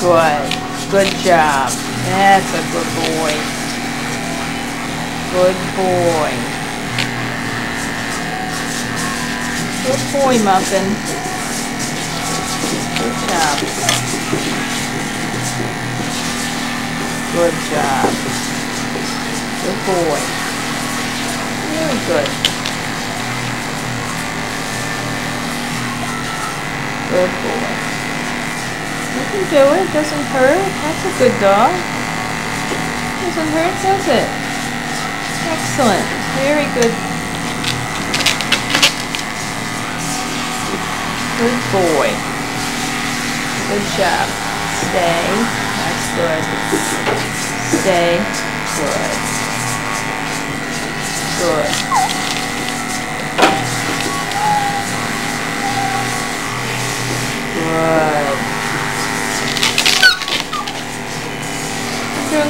Good. Good job. That's a good boy. Good boy. Good boy, Muffin. Good job. Good job. Good boy. Very good. Good boy. You can do it. Doesn't hurt. That's a good dog. Doesn't hurt, does it? Excellent. Very good. Good boy. Good job. Stay. That's good. Stay. Good. Good.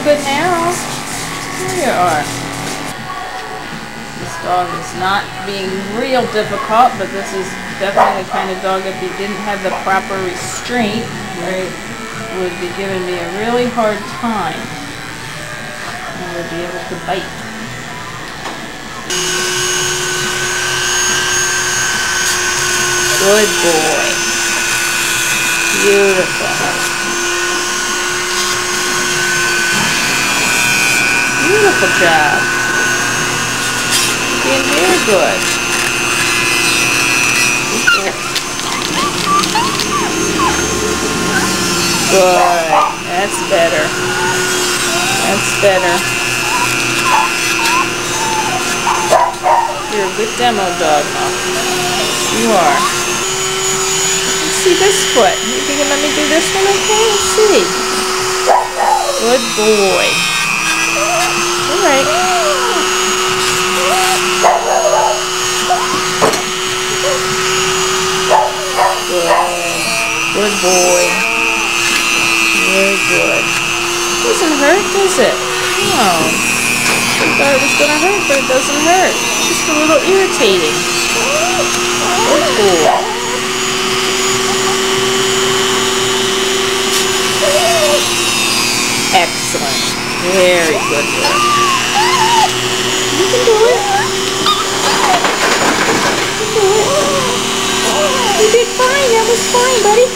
Good now. Here you are. This dog is not being real difficult, but this is definitely the kind of dog if he didn't have the proper restraint, right, would be giving me a really hard time. And would be able to bite. Good boy. Beautiful. Beautiful job. Being very good. Good. That's better. That's better. You're a good demo dog, huh? You are. Let's see this foot. You think you let me do this one okay? Let's see. Good boy. All right. Good. Boy. Very good. Doesn't hurt, does it? No. I thought it was gonna hurt, but it doesn't hurt. It's just a little irritating. Good boy. Excellent. Very good. You can do it. You can do it. You did fine. That was fine, buddy.